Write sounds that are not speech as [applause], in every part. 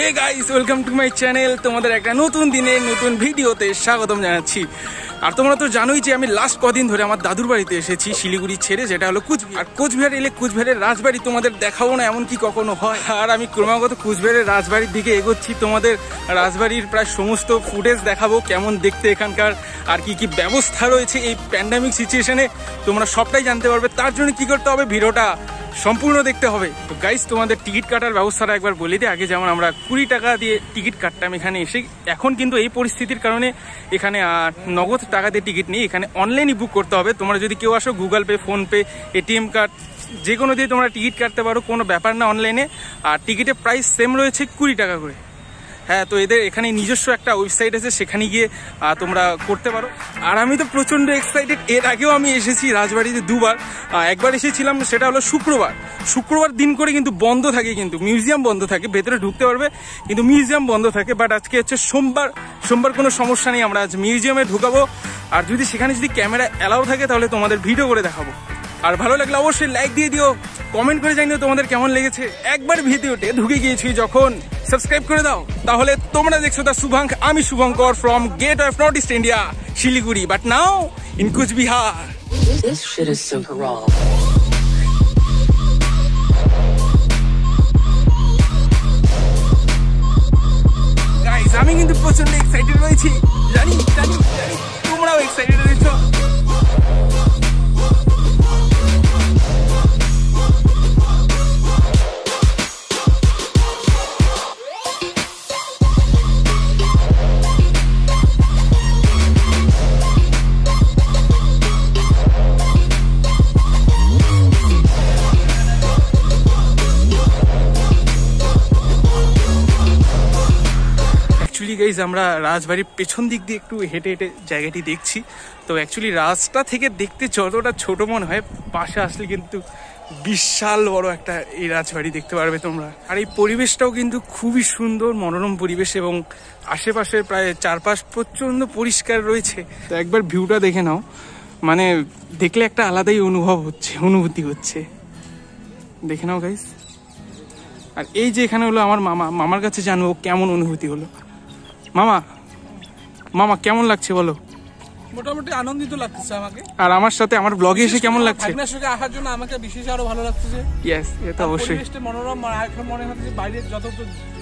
Hey guys welcome to my channel তোমাদের একটা নতুন দিনে নতুন ভিডিওতে স্বাগতম জানাচ্ছি। আর তোমরা তো জানোই যে আমি লাস্ট কদিন ধরে আমার দাদুর বাড়িতে এসেছি, শিলিগুড়ি ছেড়ে, যেটা হলো কুচবিহার। আর কুচবিহার এলে কুচবিহারের রাজবাড়ি তোমাদের দেখাবো না এমন কি কখনো হয়। আর আমি ক্রমাগত কুচবিহারের রাজবাড়ির দিকে এগোচ্ছি, তোমাদের রাজবাড়ির প্রায় সমস্ত ফুটেজ দেখাবো, কেমন দেখতে এখানকার, আর কি কি ব্যবস্থা রয়েছে এই প্যান্ডামিক সিচুয়েশনে তোমরা সবটাই জানতে পারবে, তার জন্য কি করতে হবে, ভিডিওটা সম্পূর্ণ দেখতে হবে। তো গাইস তোমাদের টিকিট কাটার ব্যবস্থাটা একবার বলে দিই। আগে যেমন আমরা কুড়ি টাকা দিয়ে টিকিট কাটতাম এখানে এসে, এখন কিন্তু এই পরিস্থিতির কারণে এখানে নগদ টাকা দিয়ে টিকিট নেই। এখানে অনলাইনই বুক করতে হবে। তোমরা যদি কেউ আসো Google pay PhonePe ATM card যে কোনো দিয়ে তোমরা টিকিট কাটতে পারো, কোনো ব্যাপার না অনলাইনে আর টিকিটের প্রাইস সেম রয়েছে কুড়ি টাকা করে। হ্যাঁ তো এদের এখানে নিজস্ব একটা ওয়েবসাইট আছে, সেখানে গিয়ে তোমরা করতে পারো। আর আমি তো প্রচণ্ড এক্সাইটেড এর আগেও আমি এসেছি রাজবাড়িতে দুবার। একবার এসেছিলাম, সেটা হলো শুক্রবার। শুক্রবার দিন করে কিন্তু বন্ধ থাকে কিন্তু মিউজিয়াম বন্ধ থাকে, ভেতরে ঢুকতে পারবে, কিন্তু মিউজিয়াম বন্ধ থাকে। বাট আজকে হচ্ছে সোমবার সোমবার কোনো সমস্যা নেই, আমরা আজ মিউজিয়ামে ঢুকাবো। আর যদি সেখানে যদি ক্যামেরা অ্যালাউ থাকে, তাহলে তোমাদের ভিডিও করে দেখাবো। আর ভালো লাগলে অবশ্যই লাইক দিয়ে দিও কমেন্ট করে জানিও তোমাদের কেমন লেগেছে। একবার ভিডিওতে ঢুকে গিয়েছি যখন। সাবস্ক্রাইব করে দাও। তাহলে তোমরা দেখছ দা শুভাঙ্ক আমি Shubhankar from gate of north east India Siliguri. But now in Coochbehar This shit is super raw. আমি কিন্তু প্রচণ্ড এক্সাইটেড রয়েছি। জানি জানি জানি তোমরাও এক্সাইটেড গাইজ আমরা রাজবাড়ির পেছন দিক দিয়ে একটু হেঁটে হেঁটে জায়গাটি দেখছি। তো অ্যাকচুয়ালি রাস্তা থেকে দেখতে যতটা ছোট মনে হয়, পাশে আসলে কিন্তু বিশাল বড় একটা এই রাজবাড়ি দেখতে পারবে তোমরা। আর এই পরিবেশটাও কিন্তু খুবই সুন্দর, মনোরম পরিবেশ এবং আশেপাশের প্রায় চারপাশ প্রচণ্ড পরিষ্কার রয়েছে। তো একবার ভিউটা দেখে নাও। মানে দেখলে একটা আলাদাই অনুভব হচ্ছে, অনুভূতি হচ্ছে। দেখে নাও গাইজ আর এই যে এখানে হলো আমার মামা, মামার কাছে জানব কেমন অনুভূতি হলো। মামা মামা কেমন লাগছে বলো? মোটামুটি আনন্দিত লাগতেছে আমাকে। আর আমার সাথে আমার ব্লগে এসে কেমন লাগছে? ভাগনার সঙ্গে আসার জন্য আমাকে বিশেষ আরও ভালো লাগতেছে। ইয়েস এটা অবশ্যই। পরিবেশটা মনোরম আর এখন মনে হচ্ছে যে বাইরে যত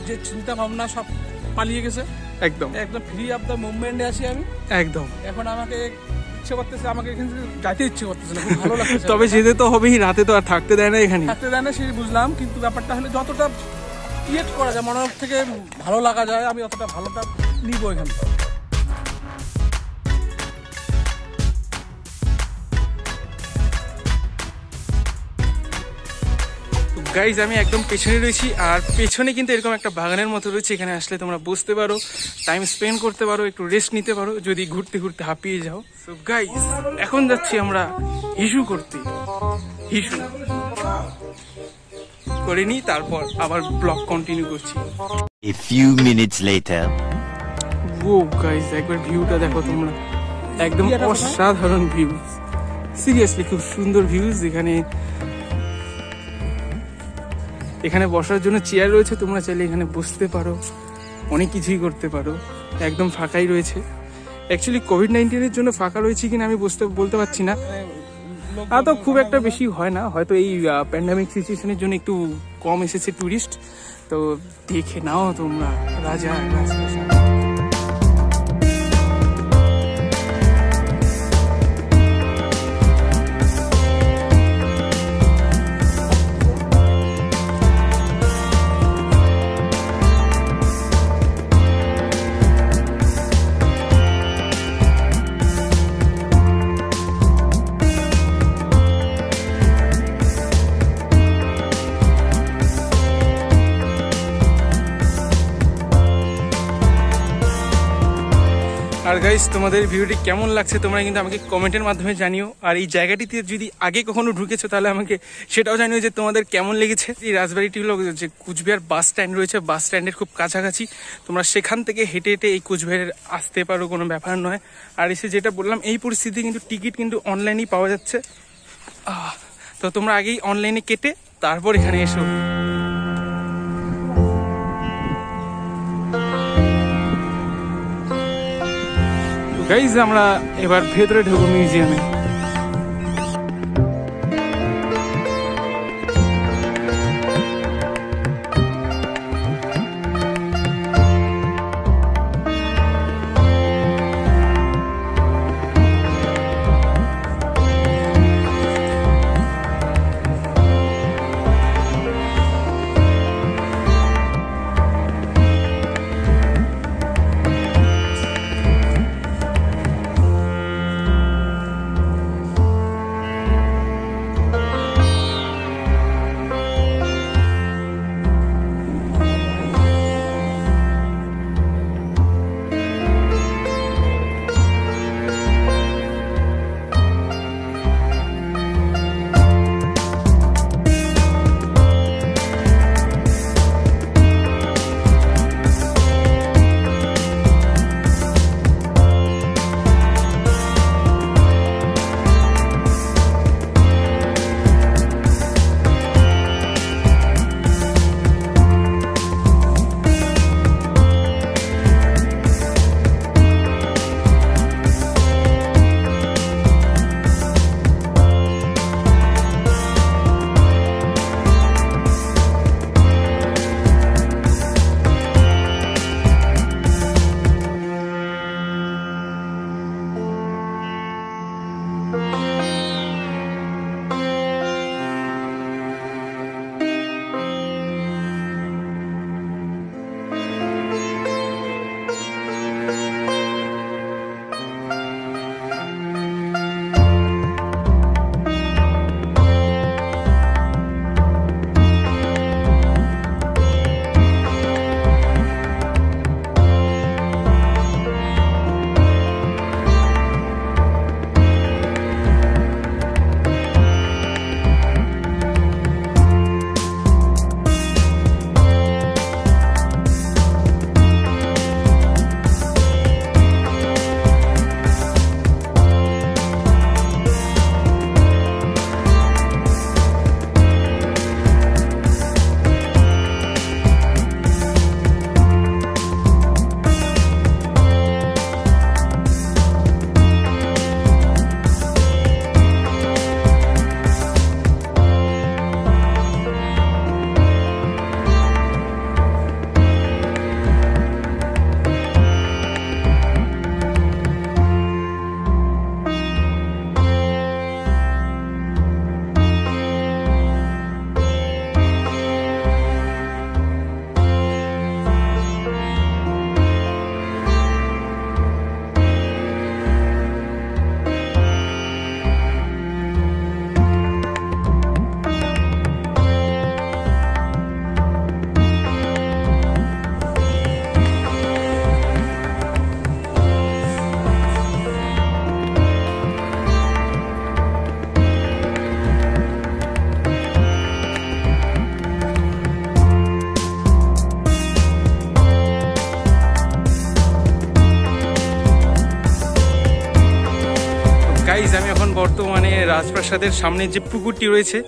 যে চিন্তা ভাবনা সব পালিয়ে গেছে। একদম। একদম ফ্রি অফ দ্য মুভমেন্টে আছি আমি। একদম। এখন আমাকে ইচ্ছে করতেছে আমাকে এখান থেকে যাইতে ইচ্ছে করতেছে না ভালো [laughs] তবে যেতে তো হবেই রাতে তো আর থাকতে দেয় না এখানে। থাকতে দেয় না সেই বুঝলাম কিন্তু ব্যাপারটা হলে যতটা ক্রিয়েট করা যায়, মনের থেকে ভালো লাগা যায়, আমি অতটা ভালোটা নিব এখানে। গাইজ আমি একদম পেছনে রয়েছি, আর পেছনে কিন্তু এরকম একটা বাগানের মতো রয়েছে, এখানে আসলে তোমরা বসতে পারো টাইম স্পেন্ড করতে পারো, একটু রেস্ট নিতে পারো, যদি ঘুরতে ঘুরতে হাঁপিয়ে যাও। গাইজ এখন যাচ্ছি আমরা হিসু করতে। হিসু। করে নিই তারপর আবার ব্লগ কন্টিনিউ করছি। A few minutes later. ও গাইজ একবার ভিউটা দেখো তোমরা। একদম অসাধারণ ভিউ সিরিয়াসলি খুব সুন্দর ভিউজ এখানে। এখানে বসার জন্য চেয়ার রয়েছে তোমরা চাইলে এখানে বসতে পারো। অনেক কিছুই করতে পারো। একদম ফাঁকাই রয়েছে। অ্যাকচুয়ালি কোভিড নাইন্টিনের জন্য ফাঁকা রয়েছে কিনা আমি বুঝতে বলতে পারছি না। তা তো খুব একটা বেশি হয় না। হয়তো এই প্যান্ডামিক সিচুয়েশনের জন্য একটু কম এসেছে ট্যুরিস্ট তো দেখে নাও তোমরা, রাজা আর গাইস তোমাদের ভিডিওটি কেমন লাগছে তোমরা কিন্তু আমাকে কমেন্টের মাধ্যমে জানিও। আর এই জায়গাটিতে যদি আগে কখনো ঢুকেছো, তাহলে আমাকে সেটাও জানিও যে তোমাদের কেমন লেগেছে। এই রাজবাড়িটি হলো যে কুচবিহার বাস স্ট্যান্ড রয়েছে। বাস স্ট্যান্ডের খুব কাছাকাছি। তোমরা সেখান থেকে হেঁটে হেঁটে এই কুচবিহারের আসতে পারো, কোনো ব্যাপার নয়। আর এসে যেটা বললাম, এই পরিস্থিতি কিন্তু টিকিট কিন্তু অনলাইনেই পাওয়া যাচ্ছে। তো তোমরা আগেই অনলাইনে কেটে তারপর এখানে এসো। গাইজ আমরা এবার ভেতরে ঢুকবো মিউজিয়ামে গাইজ আমি এখন বর্তমানে রাজপ্রাসাদের সামনে যে পুকুরটি রয়েছে,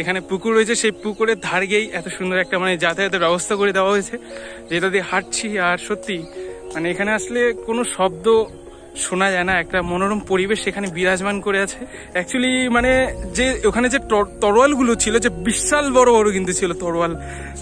এখানে পুকুর রয়েছে, সেই পুকুরের ধার গিয়েই এত সুন্দর একটা মানে যাতায়াতের ব্যবস্থা করে দেওয়া হয়েছে, যেটা দিয়ে হাঁটছি। আর সত্যি মানে এখানে আসলে কোনো শব্দ শোনা যায় না, একটা মনোরম পরিবেশ সেখানে বিরাজমান করে আছে। অ্যাকচুয়ালি মানে যে ওখানে যে তরোয়ালগুলো ছিল, যে বিশাল বড় বড় কিন্তু ছিল তরোয়াল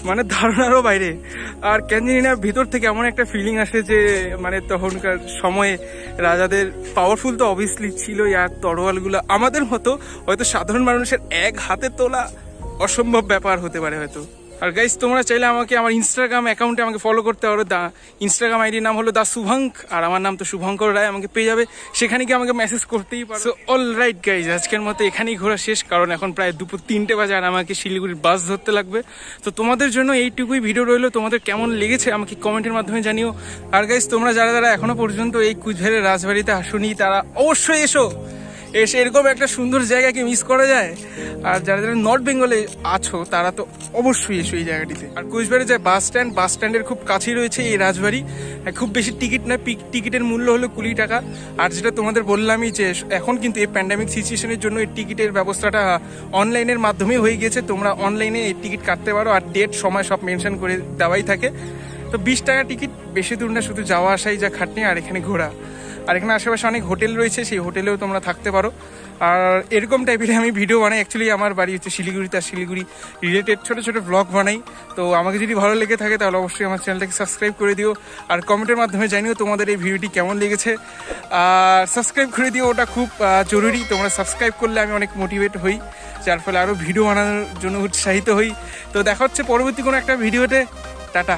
মানে ধারণারও বাইরে। আর না, ভিতর থেকে এমন একটা ফিলিং আসে যে মানে তখনকার সময়ে রাজাদের পাওয়ারফুল তো অবভিয়াসলি ছিল আর তরোয়ালগুলো আমাদের মতো হয়তো সাধারণ মানুষের এক হাতে তোলা অসম্ভব ব্যাপার হতে পারে হয়তো। আর গাইস তোমরা চাইলে আমাকে আমার ইনস্টাগ্রাম অ্যাকাউন্টে আমাকে ফলো করতে পারো। দা ইনস্টাগ্রাম আইডির নাম হলো দা শুভঙ্ক আর আমার নাম তো শুভঙ্কর রায়, আমাকে পেয়ে যাবে। সেখানে গিয়ে আমাকে মেসেজ করতেই পারো। সো অল রাইট গাইজ আজকের মতো এখানেই ঘোরা শেষ। কারণ এখন প্রায় দুপুর তিনটে বাজে আর আমাকে শিলিগুড়ির বাস ধরতে লাগবে। তো তোমাদের জন্য এইটুকুই ভিডিও রইল। তোমাদের কেমন লেগেছে আমাকে কমেন্টের মাধ্যমে জানিও। আর গাইজ তোমরা যারা যারা এখনও পর্যন্ত এই কুচবিহারের রাজবাড়িতে আসুনি, তারা অবশ্যই এসো। এসে এরকম একটা সুন্দর জায়গাকে মিস করা যায়। আর যারা যারা নর্থ বেঙ্গলে আছো, তারা তো অবশ্যই এসো এই জায়গাটিতে। আর কুচবিহারে যে বাস স্ট্যান্ড বাস স্ট্যান্ডের খুব কাছেই রয়েছে এই রাজবাড়ি। খুব বেশি টিকিট না পিক- টিকিটের মূল্য হলো কুড়ি টাকা। আর যেটা তোমাদের বললামই যে, এখন কিন্তু এই প্যান্ডামিক সিচুয়েশনের জন্য এই টিকিটের ব্যবস্থাটা অনলাইনের মাধ্যমে হয়ে গিয়েছে। তোমরা অনলাইনে এই টিকিট কাটতে পারো, আর ডেট সময় সব মেনশন করে দেওয়াই থাকে। তো বিশ টাকা টিকিট বেশি দূর না, শুধু যাওয়া আসাই যা খাটনি, আর এখানে ঘোরা। আর এখানে আশেপাশে অনেক হোটেল রয়েছে, সেই হোটেলেও তোমরা থাকতে পারো। আর এরকম টাইপের আমি ভিডিও বানাই। অ্যাকচুয়ালি আমার বাড়ি হচ্ছে শিলিগুড়িতে, আর শিলিগুড়ি রিলেটেড ছোটো ছোটো ব্লগ বানাই। তো আমাকে যদি ভালো লেগে থাকে, তাহলে অবশ্যই আমার চ্যানেলটাকে সাবস্ক্রাইব করে দিও। আর কমেন্টের মাধ্যমে জানিও তোমাদের এই ভিডিওটি কেমন লেগেছে। আর সাবস্ক্রাইব করে দিও, ওটা খুব জরুরি। তোমরা সাবস্ক্রাইব করলে আমি অনেক মোটিভেট হই, যার ফলে আরও ভিডিও বানানোর জন্য উৎসাহিত হই। তো দেখা হচ্ছে পরবর্তী কোনো একটা ভিডিওতে টাটা।